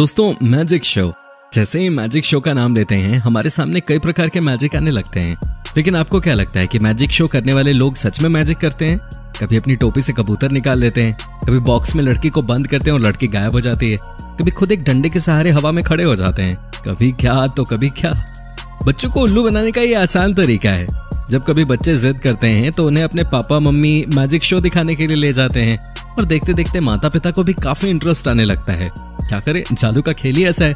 दोस्तों magic show जैसे ही magic show का नाम लेते हैं, हमारे सामने कई प्रकार के मैजिक आने लगते हैं। लेकिन आपको क्या लगता है कि मैजिक शो करने वाले लोग सच में मैजिक करते हैं? कभी अपनी टोपी से कबूतर निकाल लेते हैं, कभी बॉक्स में लड़की को बंद करते हैं और लड़की गायब हो जाती है, कभी खुद एक डंडे के सहारे हवा में खड़े हो जाते हैं। कभी क्या तो कभी क्या। बच्चों को उल्लू बनाने का ये आसान तरीका है। जब कभी बच्चे जिद करते हैं तो उन्हें अपने पापा, मम्मी मैजिक शो दिखाने के लिए ले जाते हैं। और देखते देखते माता पिता को भी काफ़ी इंटरेस्ट आने लगता है। क्या करे? जादू का खेल ही ऐसा है।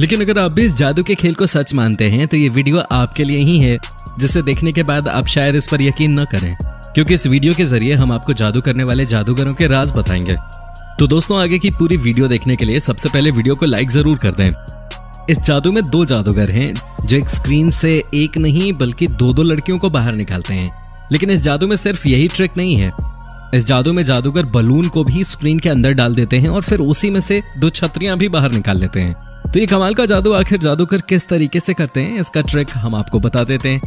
लेकिन अगर आप भी इस जादू के खेल को सच मानते हैं तो ये वीडियो आपके लिए ही है, जिसे देखने के बाद आप शायद इस पर यकीन न करें। क्योंकि इस वीडियो के ज़रिए हम आपको जादू करने वाले जादूगरों के राज बताएँगे। तो दोस्तों, आगे की पूरी वीडियो देखने के लिए सबसे पहले वीडियो को लाइक ज़रूर कर दें। इस जादू में दो जादूगर हैं, जो एक स्क्रीन से एक नहीं, बल्कि दो दो लड़कियों को बाहर निकालते हैं। लेकिन इस जादू में सिर्फ़ यही ट्रिक नहीं है। इस जादू में जादूगर बलून को भी स्क्रीन के अंदर डाल देते हैं और फिर उसी में से दो छतरियाँ भी बाहर निकाल लेते हैं। तो ये कमाल का जादू, आखिर जादूगर किस तरीके से करते हैं, इसका ट्रिक हम आपको बता देते हैं।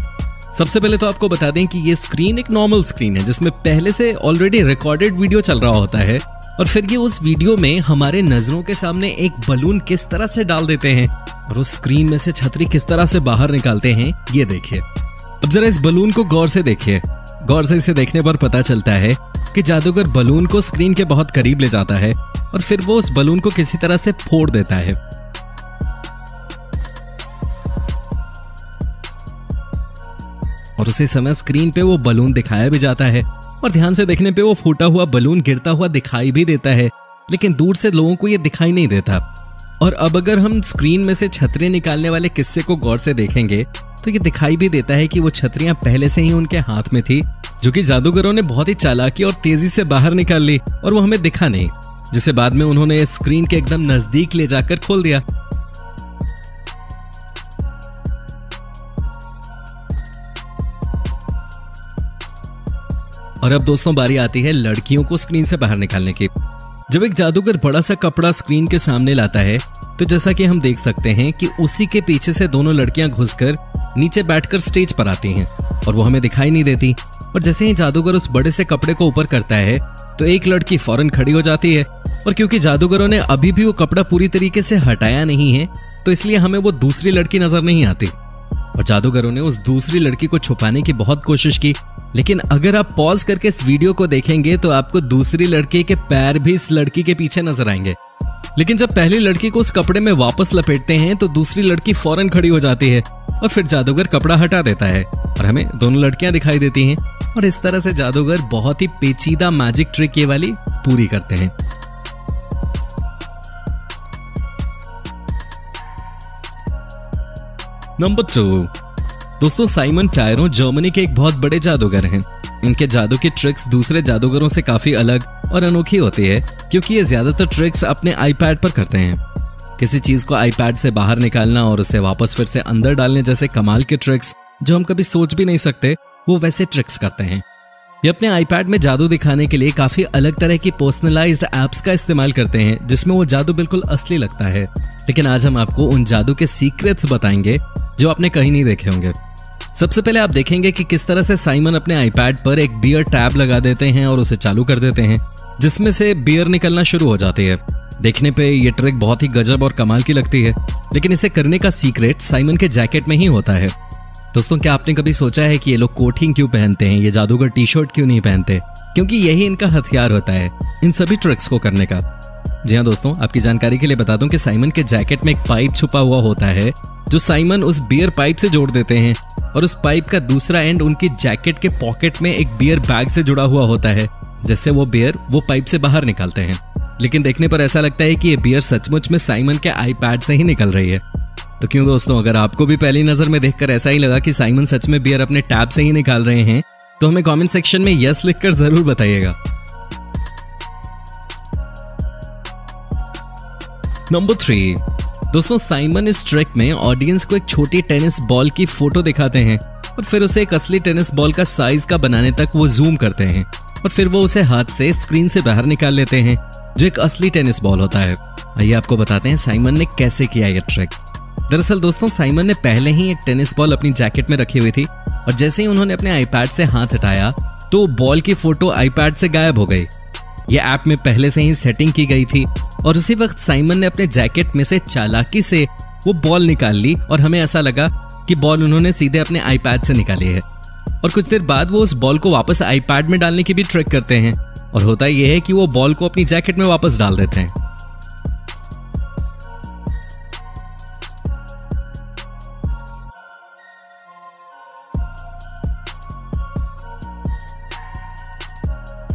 सबसे पहले तो आपको बता दें कि ये स्क्रीन एक नॉर्मल स्क्रीन है, जिसमें पहले से ऑलरेडी रिकॉर्डेड वीडियो चल रहा होता है और फिर ये उस वीडियो में हमारे नज़रों के सामने एक बलून किस तरह से डाल देते हैं और उस स्क्रीन में से छतरी किस तरह से बाहर निकालते हैं, ये देखिए। अब जरा इस बलून को गौर से देखिए। गौर से इसे देखने पर पता चलता है कि जादूगर बलून को स्क्रीन के बहुत करीब ले जाता है और फिर वो उस बलून को किसी तरह से फोड़ देता है। और उसी समय स्क्रीन पे वो बलून दिखाया भी जाता है और ध्यान से देखने पे वो फूटा हुआ बलून गिरता हुआ दिखाई भी देता है, लेकिन दूर से लोगों को ये दिखाई नहीं देता। और अब अगर हम स्क्रीन में से छतरी निकालने वाले किस्से को गौर से देखेंगे तो ये दिखाई भी देता है कि वो छतरियाँ पहले से ही उनके हाथ में थी जो कि जादूगरों ने बहुत ही चालाकी और तेज़ी से बाहर निकाल ली और वो हमें दिखा नहीं, जिसे बाद में उन्होंने स्क्रीन के एकदम नज़दीक ले जाकर खोल दिया। और अब दोस्तों, बारी आती है लड़कियों को स्क्रीन से बाहर निकालने की। जब एक जादूगर बड़ा सा कपड़ा स्क्रीन के सामने लाता है तो जैसा कि हम देख सकते हैं कि उसी के पीछे से दोनों लड़कियाँ घुसकर नीचे बैठकर स्टेज पर आती हैं और वो हमें दिखाई नहीं देती। और जैसे ही जादूगर उस बड़े से कपड़े को ऊपर करता है तो एक लड़की फ़ौरन खड़ी हो जाती है। और क्योंकि जादूगरों ने अभी भी वो कपड़ा पूरी तरीके से हटाया नहीं है तो इसलिए हमें वो दूसरी लड़की नज़र नहीं आती। और जादूगरों ने उस दूसरी लड़की को छुपाने की बहुत कोशिश की, लेकिन अगर आप पॉज करके इस वीडियो को देखेंगे तो आपको दूसरी लड़की के पैर भी इस लड़की के पीछे नज़र आएँगे। लेकिन जब पहली लड़की को उस कपड़े में वापस लपेटते हैं तो दूसरी लड़की फ़ौरन खड़ी हो जाती है। और फिर जादूगर कपड़ा हटा देता है और हमें दोनों लड़कियाँ दिखाई देती हैं। और इस तरह से जादूगर बहुत ही पेचीदा मैजिक ट्रिक ये वाली पूरी करते हैं। नंबर टू दोस्तों साइमन टायरो जर्मनी के एक बहुत बड़े जादूगर हैं। इनके जादू की ट्रिक्स दूसरे जादूगरों से काफ़ी अलग और अनोखी होती है, क्योंकि ये ज़्यादातर ट्रिक्स अपने आईपैड पर करते हैं। किसी चीज़ को आईपैड से बाहर निकालना और उसे वापस फिर से अंदर डालने जैसे कमाल के ट्रिक्स जो हम कभी सोच भी नहीं सकते, वो वैसे ट्रिक्स करते हैं। ये अपने आईपैड में जादू दिखाने के लिए काफ़ी अलग तरह की पर्सनलाइज्ड एप्स का इस्तेमाल करते हैं, जिसमें वो जादू बिल्कुल असली लगता है। लेकिन आज हम आपको उन जादू के सीक्रेट्स बताएँगे, जो आपने कहीं नहीं देखे होंगे। सबसे पहले आप देखेंगे कि किस तरह से साइमन अपने आईपैड पर एक बियर टैब लगा देते हैं और उसे चालू कर देते हैं, जिसमें से बियर निकलना शुरू हो जाती है। देखने पे ये ट्रिक बहुत ही गजब और कमाल की लगती है, लेकिन इसे करने का सीक्रेट साइमन के जैकेट में ही होता है। दोस्तों, क्या आपने कभी सोचा है कि ये लोग ही क्यों पहनते हैं, ये जादूगर टी शर्ट क्यों नहीं पहनते? क्योंकि यही इनका हथियार होता है, इन सभी ट्रिक्स को करने का। जी हाँ दोस्तों, आपकी जानकारी के लिए बता दूँ कि साइमन के जैकेट में एक पाइप छुपा हुआ होता है, जो साइमन उस बियर पाइप से जोड़ देते हैं, और उस पाइप का दूसरा एंड उनकी जैकेट के पॉकेट में एक बियर बैग से जुड़ा हुआ होता है, जिससे वो बियर वो पाइप से बाहर निकालते हैं। लेकिन देखने पर ऐसा लगता है कि ये बियर सचमुच में साइमन के आईपैड से ही निकल रही है। तो क्यों दोस्तों, अगर आपको भी पहली नज़र में देखकर ऐसा ही लगा कि साइमन सच में बियर अपने टैब से ही निकाल रहे हैं तो हमें कमेंट सेक्शन में यस लिखकर ज़रूर बताइएगा। नंबर थ्री दोस्तों साइमन इस ट्रैक में ऑडियंस को एक छोटी टेनिस बॉल की फ़ोटो दिखाते हैं और फिर उसे एक असली टेनिस बॉल का साइज़ का बनाने तक वो जूम करते हैं और फिर वो उसे हाथ से स्क्रीन से बाहर निकाल लेते हैं। जो एक असली टेनिस बॉल होता है। आइए आपको बताते हैं साइमन ने कैसे किया यह ट्रैक। दरअसल दोस्तों, साइमन ने पहले ही एक टेनिस बॉल अपनी जैकेट में रखी हुई थी और जैसे ही उन्होंने अपने आईपैड से हाथ हटाया तो बॉल की फ़ोटो आईपैड से गायब हो गई। ये ऐप में पहले से ही सेटिंग की गई थी और उसी वक्त साइमन ने अपने जैकेट में से चालाकी से वो बॉल निकाल ली और हमें ऐसा लगा कि बॉल उन्होंने सीधे अपने आईपैड से निकाली है। और कुछ देर बाद वो उस बॉल को वापस आईपैड में डालने की भी ट्रिक करते हैं। और होता यह है कि वो बॉल को अपनी जैकेट में वापस डाल देते हैं।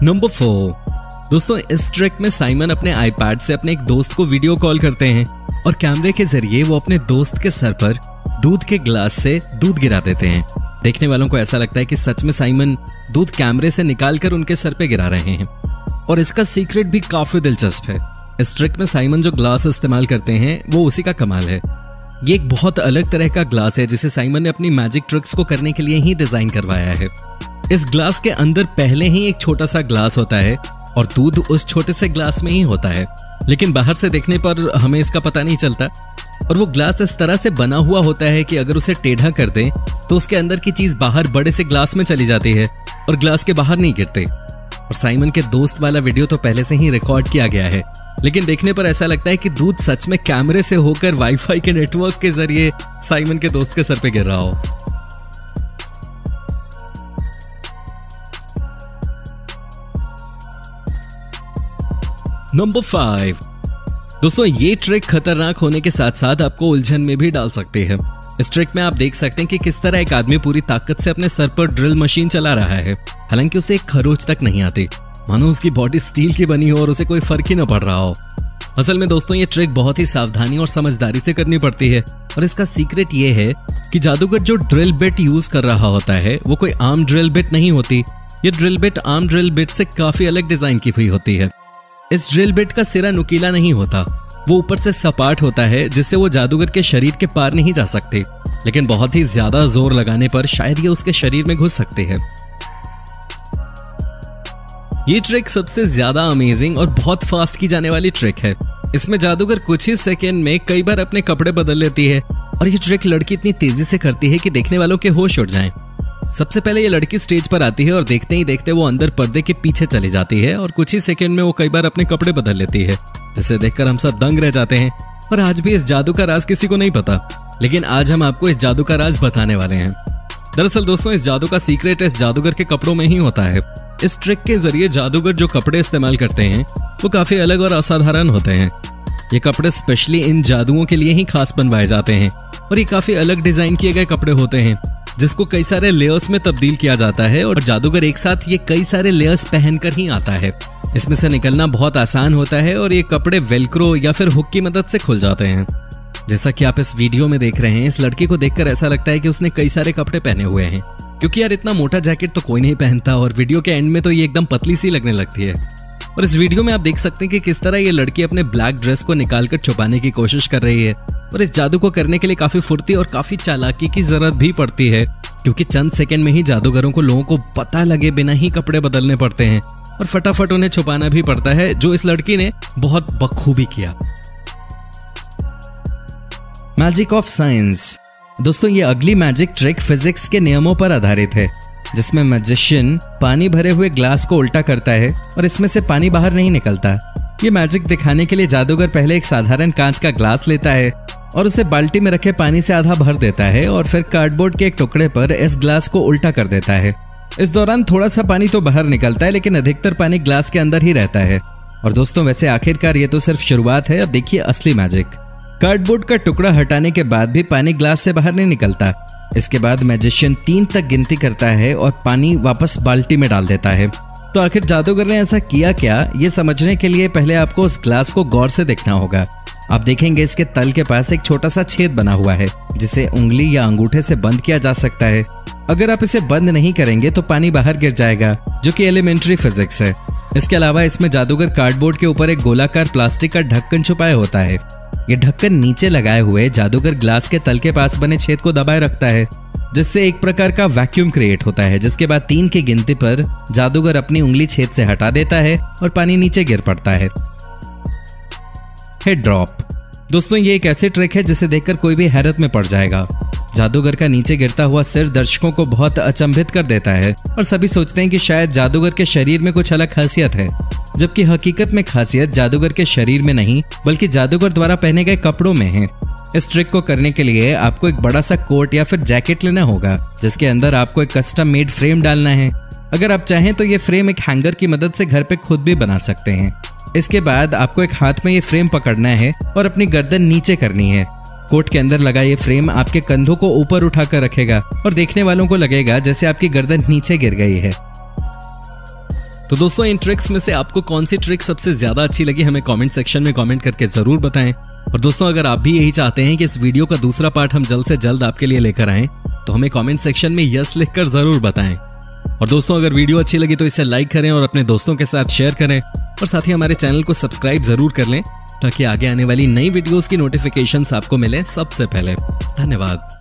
नंबर फोर दोस्तों, इस ट्रिक में साइमन अपने आईपैड से अपने एक दोस्त को वीडियो कॉल करते हैं और कैमरे के ज़रिए वो अपने दोस्त के सर पर दूध के ग्लास से दूध गिरा देते हैं। देखने वालों को ऐसा लगता है कि सच में साइमन दूध कैमरे से निकालकर उनके सर पे गिरा रहे हैं। और इसका सीक्रेट भी काफ़ी दिलचस्प है। इस ट्रिक में साइमन जो ग्लास इस्तेमाल करते हैं, वो उसी का कमाल है। ये एक बहुत अलग तरह का ग्लास है, जिसे साइमन ने अपनी मैजिक ट्रिक्स को करने के लिए ही डिज़ाइन करवाया है। इस ग्लास के अंदर पहले ही एक छोटा सा ग्लास होता है, और दूध उस छोटे से ग्लास में ही होता है। लेकिन बाहर से देखने पर हमें इसका पता नहीं चलता। और वो ग्लास इस तरह से बना हुआ होता है कि अगर उसे टेढ़ा कर दें तो उसके अंदर की चीज़ बाहर बड़े से ग्लास में चली जाती है और ग्लास के बाहर नहीं गिरते। और साइमन के दोस्त वाला वीडियो तो पहले से ही रिकॉर्ड किया गया है। लेकिन देखने पर ऐसा लगता है कि दूध सच में कैमरे से होकर वाईफाई के नेटवर्क के ज़रिए साइमन के दोस्त के सर पे गिर रहा हो। नंबर फाइव दोस्तों, ये ट्रिक खतरनाक होने के साथ साथ आपको उलझन में भी डाल सकते हैं। इस ट्रिक में आप देख सकते हैं कि किस तरह एक आदमी पूरी ताकत से अपने सर पर ड्रिल मशीन चला रहा है। हालाँकि उसे एक खरोच तक नहीं आती। मानो उसकी बॉडी स्टील की बनी हो और उसे कोई फ़र्क ही न पड़ रहा हो। असल में दोस्तों, ये ट्रिक बहुत ही सावधानी और समझदारी से करनी पड़ती है। और इसका सीक्रेट ये है कि जादूगर जो ड्रिल बिट यूज़ कर रहा होता है, वो कोई आम ड्रिल बिट नहीं होती। ये ड्रिल बिट आम ड्रिल बिट से काफ़ी अलग डिज़ाइन की हुई होती है। इस ड्रिल बिट का सिरा नुकीला नहीं होता। वो ऊपर से सपाट होता है, जिससे वो जादूगर के शरीर के पार नहीं जा सकते। लेकिन बहुत ही ज़्यादा ज़ोर लगाने पर शायद ये उसके शरीर में घुस सकते हैं। ये ट्रिक सबसे ज़्यादा अमेजिंग और बहुत फास्ट की जाने वाली ट्रिक है। इसमें जादूगर कुछ ही सेकेंड में कई बार अपने कपड़े बदल लेती है और ये ट्रिक लड़की इतनी तेज़ी से करती है कि देखने वालों के होश उड़ जाएँ। सबसे पहले ये लड़की स्टेज पर आती है और देखते ही देखते वो अंदर पर्दे के पीछे चली जाती है और कुछ ही सेकंड में वो कई बार अपने कपड़े बदल लेती है। जिसे देखकर हम सब दंग रह जाते हैं। पर आज भी इस जादू का राज किसी को नहीं पता। लेकिन आज हम आपको इस जादू का राज बताने वाले हैं। दरअसल दोस्तों, इस जादू का सीक्रेट इस जादूगर के कपड़ों में ही होता है। इस ट्रिक के ज़रिए जादूगर जो कपड़े इस्तेमाल करते हैं, वो काफ़ी अलग और असाधारण होते हैं। ये कपड़े स्पेशली इन जादुओं के लिए ही खास बनवाए जाते हैं। और ये काफ़ी अलग डिज़ाइन किए गए कपड़े होते हैं। जिसको कई सारे लेयर्स में तब्दील किया जाता है और जादूगर एक साथ ये कई सारे लेयर्स पहनकर ही आता है। इसमें से निकलना बहुत आसान होता है और ये कपड़े वेलक्रो या फिर हुक की मदद से खुल जाते हैं। जैसा कि आप इस वीडियो में देख रहे हैं, इस लड़की को देखकर ऐसा लगता है कि उसने कई सारे कपड़े पहने हुए हैं। क्योंकि यार इतना मोटा जैकेट तो कोई नहीं पहनता और वीडियो के एंड में तो ये एकदम पतली सी लगने लगती है। और इस वीडियो में आप देख सकते हैं कि किस तरह ये लड़की अपने ब्लैक ड्रेस को निकालकर छुपाने की कोशिश कर रही है। और इस जादू को करने के लिए काफ़ी फुर्ती और काफ़ी चालाकी की ज़रूरत भी पड़ती है, क्योंकि चंद सेकंड में ही जादूगरों को लोगों को पता लगे बिना ही कपड़े बदलने पड़ते हैं। और फटाफट उन्हें छुपाना भी पड़ता है, जो इस लड़की ने बहुत बखूबी किया। मैजिक ऑफ़ साइंस दोस्तों, ये अगली मैजिक ट्रिक फिजिक्स के नियमों पर आधारित है। जिसमें मैजिशियन पानी भरे हुए ग्लास को उल्टा करता है और इसमें से पानी बाहर नहीं निकलता। ये मैजिक दिखाने के लिए जादूगर पहले एक साधारण कांच का ग्लास लेता है और उसे बाल्टी में रखे पानी से आधा भर देता है और फिर कार्डबोर्ड के एक टुकड़े पर इस ग्लास को उल्टा कर देता है। इस दौरान थोड़ा सा पानी तो बाहर निकलता है, लेकिन अधिकतर पानी ग्लास के अंदर ही रहता है। और दोस्तों, वैसे आखिरकार ये तो सिर्फ़ शुरुआत है, अब देखिए असली मैजिक कार्डबोर्ड का टुकड़ा हटाने के बाद भी पानी ग्लास से बाहर नहीं निकलता। इसके बाद मैजिशियन तीन तक गिनती करता है और पानी वापस बाल्टी में डाल देता है। तो आखिर जादूगर ने ऐसा किया क्या? ये समझने के लिए पहले आपको उस ग्लास को गौर से देखना होगा। आप देखेंगे इसके तल के पास एक छोटा सा छेद बना हुआ है, जिसे उंगली या अंगूठे से बंद किया जा सकता है। अगर आप इसे बंद नहीं करेंगे तो पानी बाहर गिर जाएगा, जो कि एलिमेंट्री फिजिक्स है। इसके अलावा इसमें जादूगर कार्डबोर्ड के ऊपर एक गोलाकार प्लास्टिक का ढक्कन छुपाया होता है। ये ढक्कन नीचे लगाए हुए जादूगर ग्लास के तल के पास बने छेद को दबाए रखता है, जिससे एक प्रकार का वैक्यूम क्रिएट होता है, जिसके बाद तीन की गिनती पर जादूगर अपनी उंगली छेद से हटा देता है और पानी नीचे गिर पड़ता है। हेड ड्रॉप दोस्तों, ये एक ऐसे ट्रिक है जिसे देखकर कोई भी हैरत में पड़ जाएगा। जादूगर का नीचे गिरता हुआ सिर दर्शकों को बहुत अचंभित कर देता है और सभी सोचते हैं कि शायद जादूगर के शरीर में कुछ अलग खासियत है। जबकि हकीकत में खासियत जादूगर के शरीर में नहीं, बल्कि जादूगर द्वारा पहने गए कपड़ों में है। इस ट्रिक को करने के लिए आपको एक बड़ा सा कोट या फिर जैकेट लेना होगा, जिसके अंदर आपको एक कस्टम मेड फ्रेम डालना है। अगर आप चाहें तो ये फ्रेम एक हैंगर की मदद से घर पे खुद भी बना सकते हैं। इसके बाद आपको एक हाथ में ये फ्रेम पकड़ना है और अपनी गर्दन नीचे करनी है। कोट के अंदर लगा ये फ्रेम आपके कंधों को ऊपर उठाकर रखेगा और देखने वालों को लगेगा जैसे आपकी गर्दन नीचे गिर गई है। तो दोस्तों, इन ट्रिक्स में से आपको कौन सी ट्रिक सबसे ज़्यादा अच्छी लगी हमें कमेंट सेक्शन में कमेंट करके ज़रूर बताएँ। और दोस्तों, अगर आप भी यही चाहते हैं कि इस वीडियो का दूसरा पार्ट हम जल्द से जल्द आपके लिए लेकर आएँ तो हमें कमेंट सेक्शन में यस लिखकर ज़रूर बताएँ। और दोस्तों, अगर वीडियो अच्छी लगी तो इसे लाइक करें और अपने दोस्तों के साथ शेयर करें। और साथ ही हमारे चैनल को सब्सक्राइब ज़रूर कर लें। ताकि आगे आने वाली नई वीडियोस की नोटिफिकेशंस आपको मिले सबसे पहले। धन्यवाद।